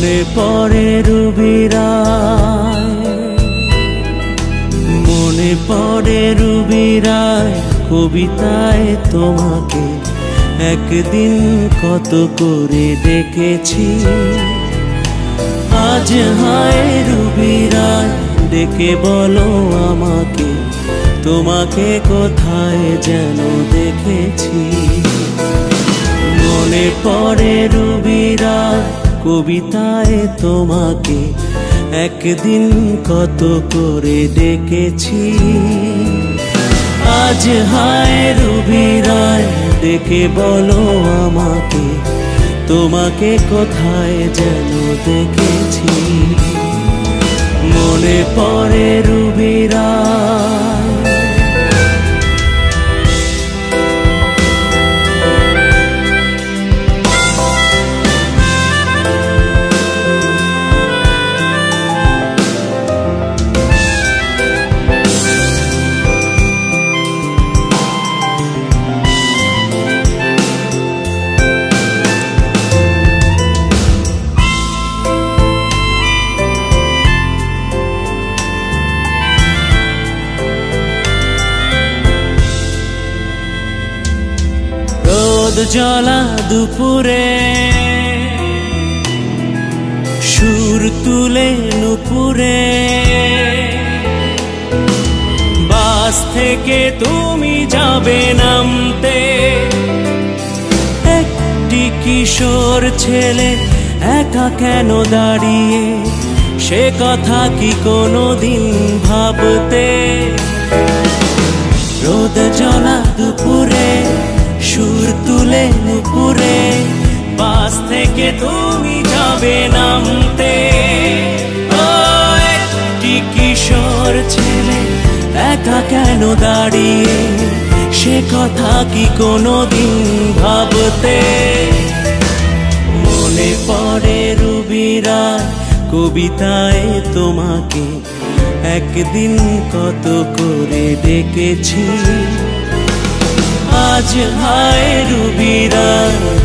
মনে পড়ে রুবিরা মনে পড়ে রুবিরায় কবিতায় তোমাকে একদিন কত করে দেখেছি। আজ হায় রুবিরায়, ডেকে বলো আমাকে, তোমাকে কোথায় যেন দেখেছি। মনে পড়ে রুবিরা কবিতায় তোমাকে একদিন কত করে ডেকেছি। আজ হায় রুবিরায় ডেকে বলো আমাকে, তোমাকে কোথায় যেন দেখেছি। মনে পড়ে রুবিরা রোদ জ্বলা দুপুরে। সুর তুলে নুপুরে। বাস থেকে তুমি যাবে নামতে। একটি কিশোর ছেলে একা কেন দাঁড়িয়ে? সে কথা কি কোনো দিন ভাবতে? রোদ জ্বলা দুপুরে। সুর তুলে নুপুরে বাস থেকে তুমি যাবে নামতে। কিশোর ছেলে, একা কেন দাঁড়িয়ে? সে কথা কি কোনো দিন ভাবতে? মনে পড়ে রুবিরা কবিতায় তোমাকে। একদিন কত করে ডেকেছি। আজ হায় রুবিরা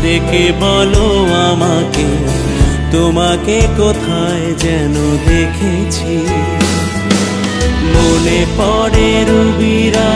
দেখে বলো আমাকে তোমাকে কোথায় যেন দেখেছি। মনে পড়ে রুবিরা।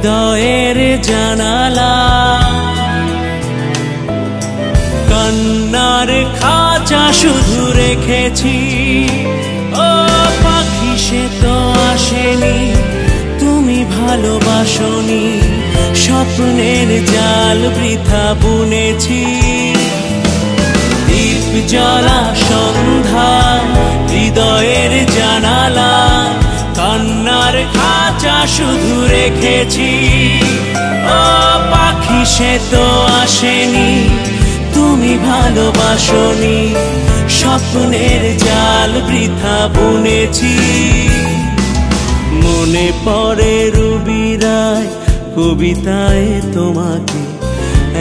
হৃদয়ের জানালা। কন্নার খাঁচা শুধু রেখেছি। ও পাখি, সে তো আসেনি। তুমি ভালোবাসনি। স্বপ্নের জাল বৃথা বুনেছি। দীপ জ্বলা সন্ধ্যা, হৃদয়ের জানালা। কান্নার খাঁচা শুধু রেখেছি ও পাখি সে তো আসেনি, তুমি ভালোবাসনি। স্বপ্নের জাল বৃথা বুনেছি। মনে পড়ে রুবিরায় কবিতায় তোমাকে,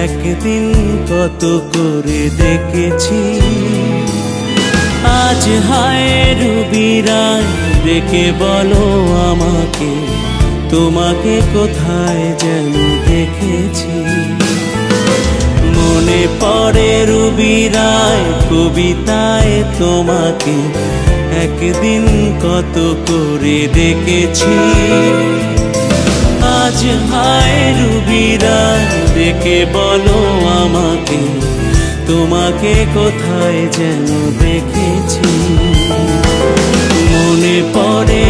একদিন কত করে দেখেছি। আজ হায় রুবিরায়, দেখে বলো আমাকে। তোমাকে কোথায় যেন দেখেছি। মনে পড়ে রুবিরায় কবিতায় তোমাকে একদিন কত করে দেখেছি। আজ হায় রুবিরায় দেখে বলো আমাকে, তোমাকে কোথায় যেন দেখেছি। মনে মনে পড়ে